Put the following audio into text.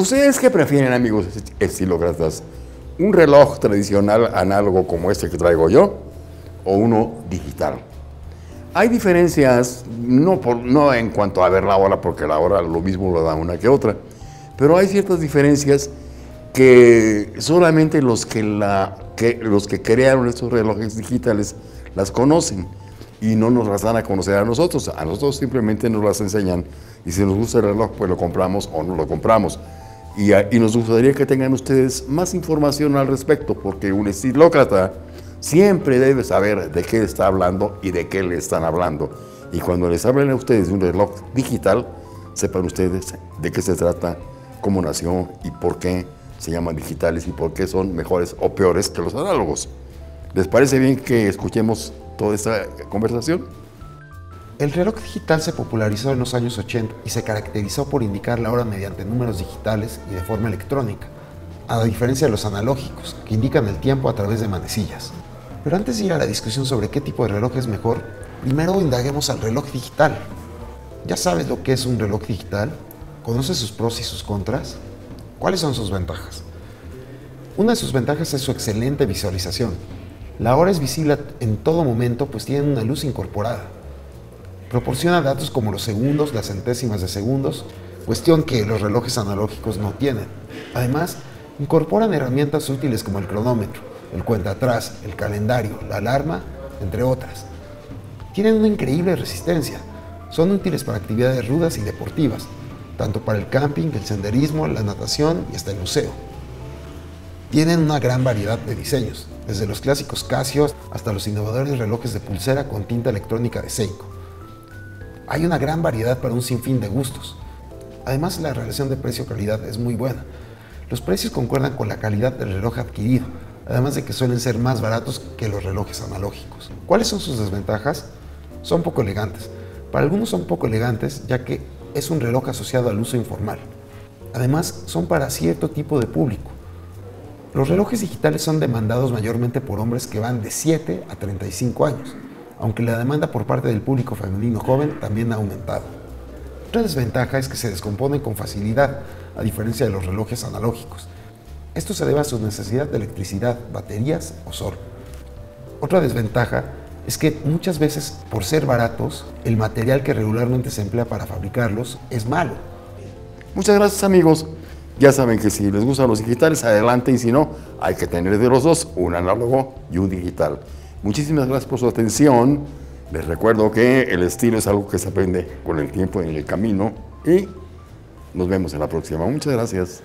¿Ustedes qué prefieren, amigos estilócratas? ¿Un reloj tradicional análogo como este que traigo yo o uno digital? Hay diferencias, no, por, no en cuanto a ver la hora, porque la hora lo mismo lo da una que otra, pero hay ciertas diferencias que solamente los que, la, que, los que crearon estos relojes digitales las conocen y no nos las dan a conocer a nosotros. A nosotros simplemente nos las enseñan y si nos gusta el reloj, pues lo compramos o no lo compramos. Y, y nos gustaría que tengan ustedes más información al respecto, porque un estilócrata siempre debe saber de qué está hablando y de qué le están hablando. Y cuando les hablen a ustedes de un reloj digital, sepan ustedes de qué se trata, cómo nació y por qué se llaman digitales y por qué son mejores o peores que los análogos. ¿Les parece bien que escuchemos toda esta conversación? El reloj digital se popularizó en los años 80 y se caracterizó por indicar la hora mediante números digitales y de forma electrónica, a diferencia de los analógicos, que indican el tiempo a través de manecillas. Pero antes de ir a la discusión sobre qué tipo de reloj es mejor, primero indaguemos al reloj digital. ¿Ya sabes lo que es un reloj digital? ¿Conoces sus pros y sus contras? ¿Cuáles son sus ventajas? Una de sus ventajas es su excelente visualización. La hora es visible en todo momento pues tiene una luz incorporada. Proporciona datos como los segundos, las centésimas de segundos, cuestión que los relojes analógicos no tienen. Además, incorporan herramientas útiles como el cronómetro, el cuenta atrás, el calendario, la alarma, entre otras. Tienen una increíble resistencia. Son útiles para actividades rudas y deportivas, tanto para el camping, el senderismo, la natación y hasta el museo. Tienen una gran variedad de diseños, desde los clásicos Casio hasta los innovadores relojes de pulsera con tinta electrónica de Seiko. Hay una gran variedad para un sinfín de gustos. Además, la relación de precio-calidad es muy buena. Los precios concuerdan con la calidad del reloj adquirido, además de que suelen ser más baratos que los relojes analógicos. ¿Cuáles son sus desventajas? Son poco elegantes. Para algunos son poco elegantes ya que es un reloj asociado al uso informal. Además, son para cierto tipo de público. Los relojes digitales son demandados mayormente por hombres que van de 7 a 35 años aunque la demanda por parte del público femenino joven también ha aumentado. Otra desventaja es que se descomponen con facilidad, a diferencia de los relojes analógicos. Esto se debe a su necesidad de electricidad, baterías o sol. Otra desventaja es que muchas veces, por ser baratos, el material que regularmente se emplea para fabricarlos es malo. Muchas gracias amigos. Ya saben que si les gustan los digitales, adelante y si no, hay que tener de los dos, un análogo y un digital. Muchísimas gracias por su atención. Les recuerdo que el estilo es algo que se aprende con el tiempo en el camino y nos vemos en la próxima. Muchas gracias.